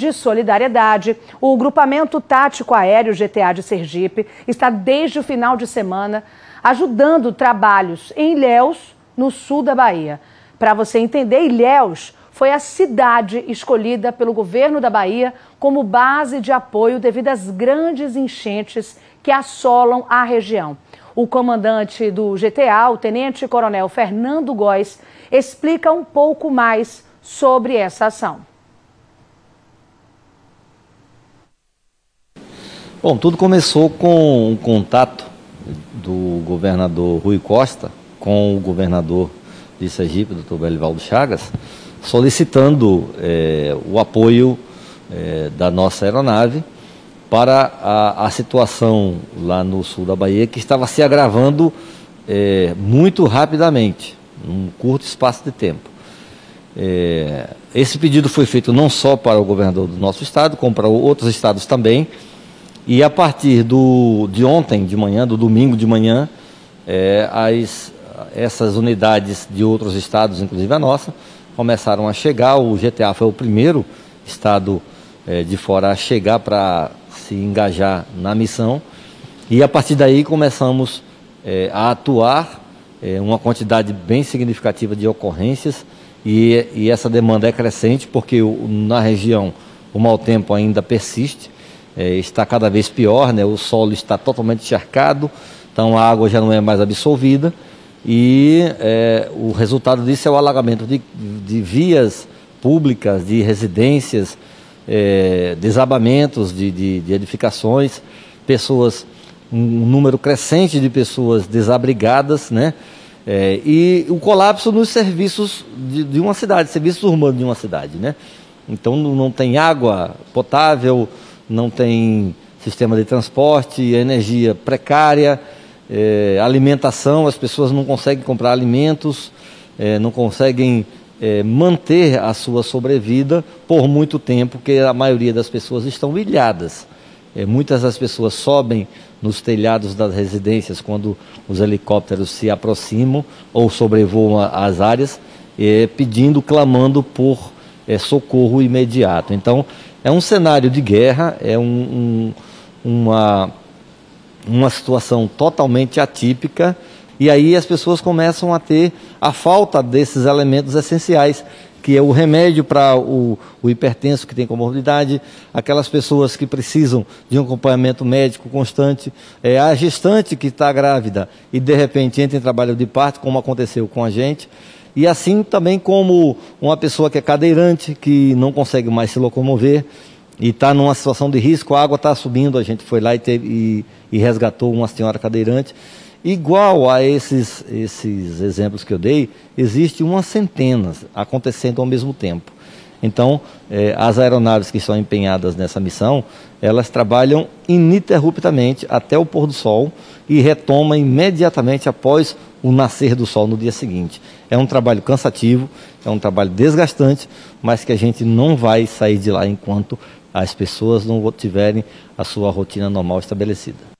de solidariedade, o Grupamento Tático Aéreo GTA de Sergipe está desde o final de semana ajudando trabalhos em Ilhéus, no sul da Bahia. Para você entender, Ilhéus foi a cidade escolhida pelo governo da Bahia como base de apoio devido às grandes enchentes que assolam a região. O comandante do GTA, o tenente-coronel Fernando Góes, explica um pouco mais sobre essa ação. Bom, tudo começou com um contato do governador Rui Costa com o governador de Sergipe, doutor Belivaldo Chagas, solicitando é, o apoio é, da nossa aeronave para a, a, situação lá no sul da Bahia, que estava se agravando é, muito rapidamente, num curto espaço de tempo. Esse pedido foi feito não só para o governador do nosso estado, como para outros estados também, e a partir do, de ontem de manhã, do domingo de manhã, é, as, essas unidades de outros estados, inclusive a nossa, começaram a chegar. O GTA foi o primeiro estado é, de fora a chegar para se engajar na missão. E a partir daí começamos é, a atuar é, uma quantidade bem significativa de ocorrências e, e essa demanda é crescente porque na região o mau tempo ainda persiste é, está cada vez pior, né? o solo está totalmente encharcado, então a água já não é mais absorvida e é, o resultado disso é o alagamento de, de vias públicas, de residências, é, desabamentos de, de, de, edificações, pessoas, um número crescente de pessoas desabrigadas, né? É, e o colapso nos serviços de, de, uma cidade, serviços urbanos de uma cidade, né? Então não tem água potável, não tem sistema de transporte, energia precária, é, alimentação, as pessoas não conseguem comprar alimentos, é, não conseguem é, manter a sua sobrevida por muito tempo, porque a maioria das pessoas estão ilhadas. É, muitas das pessoas sobem nos telhados das residências quando os helicópteros se aproximam ou sobrevoam as áreas, é, pedindo, clamando por é, socorro imediato. Então, é um cenário de guerra, é um, um, uma, uma situação totalmente atípica, e aí as pessoas começam a ter a falta desses elementos essenciais, que é o remédio para o, o, hipertenso que tem comorbidade, aquelas pessoas que precisam de um acompanhamento médico constante, é, a gestante que está grávida e de repente entra em trabalho de parto, como aconteceu com a gente. E assim também como uma pessoa que é cadeirante, que não consegue mais se locomover e está numa situação de risco, a água está subindo, a gente foi lá e, teve, e, e, resgatou uma senhora cadeirante. Igual a esses, esses exemplos que eu dei, existe umas centenas acontecendo ao mesmo tempo. Então, eh, as aeronaves que estão empenhadas nessa missão, elas trabalham ininterruptamente até o pôr do sol e retomam imediatamente após o nascer do sol no dia seguinte. É um trabalho cansativo, é um trabalho desgastante, mas que a gente não vai sair de lá enquanto as pessoas não tiverem a sua rotina normal estabelecida.